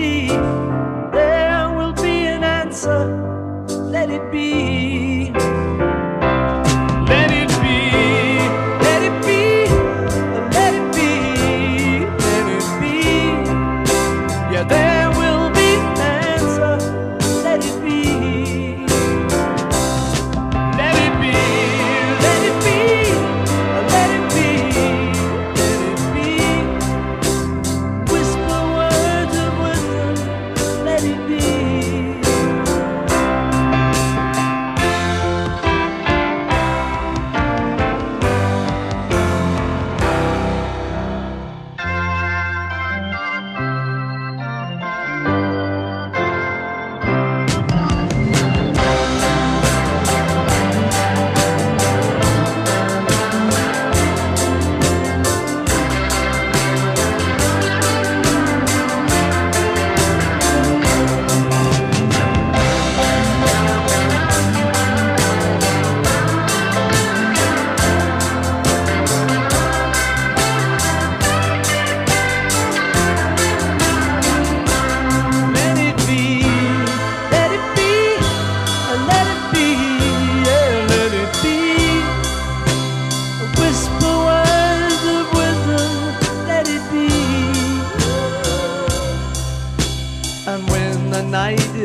see.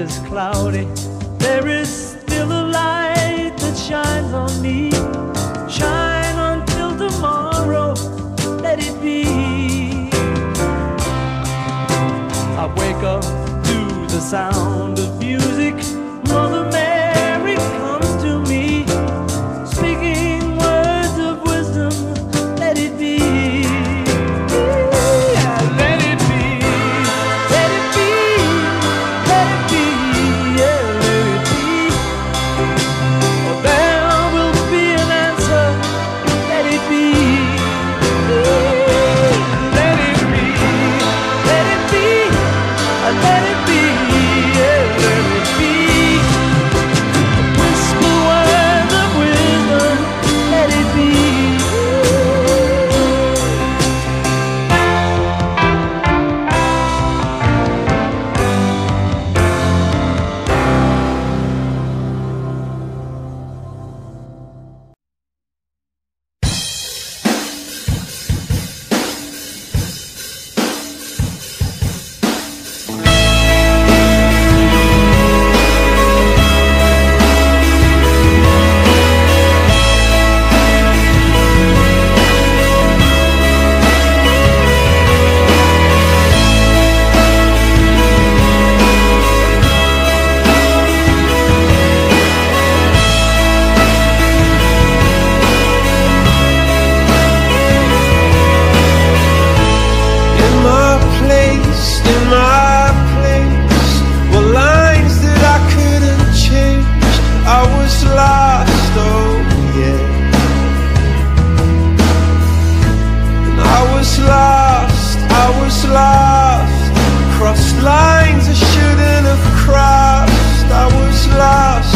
is cloudy, there is still a light that shines on me. almost lost? Crossed lines I shouldn't have crossed. I was lost.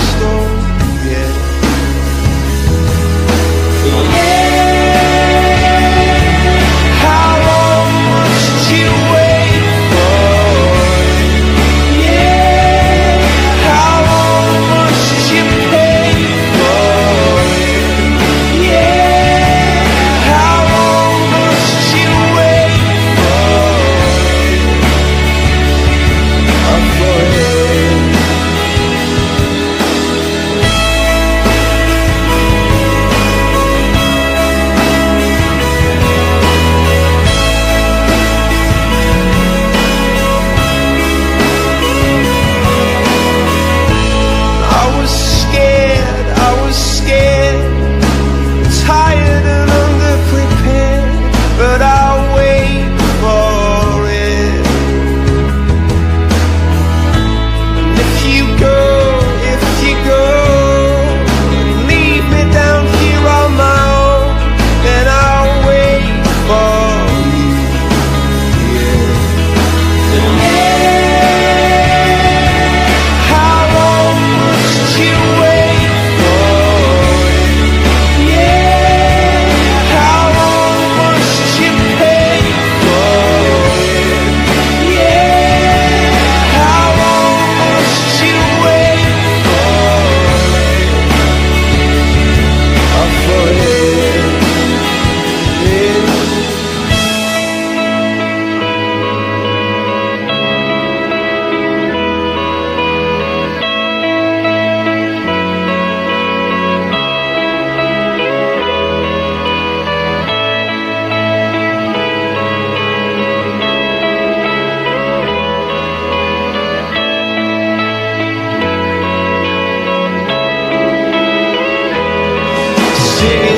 see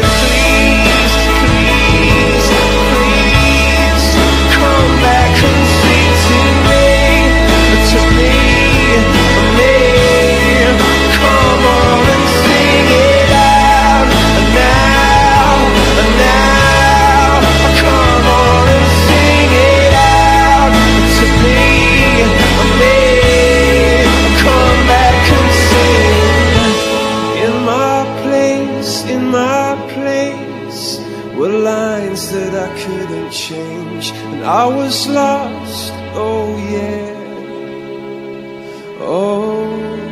in my place were lines that I couldn't change, and I was lost. Oh, yeah. Oh.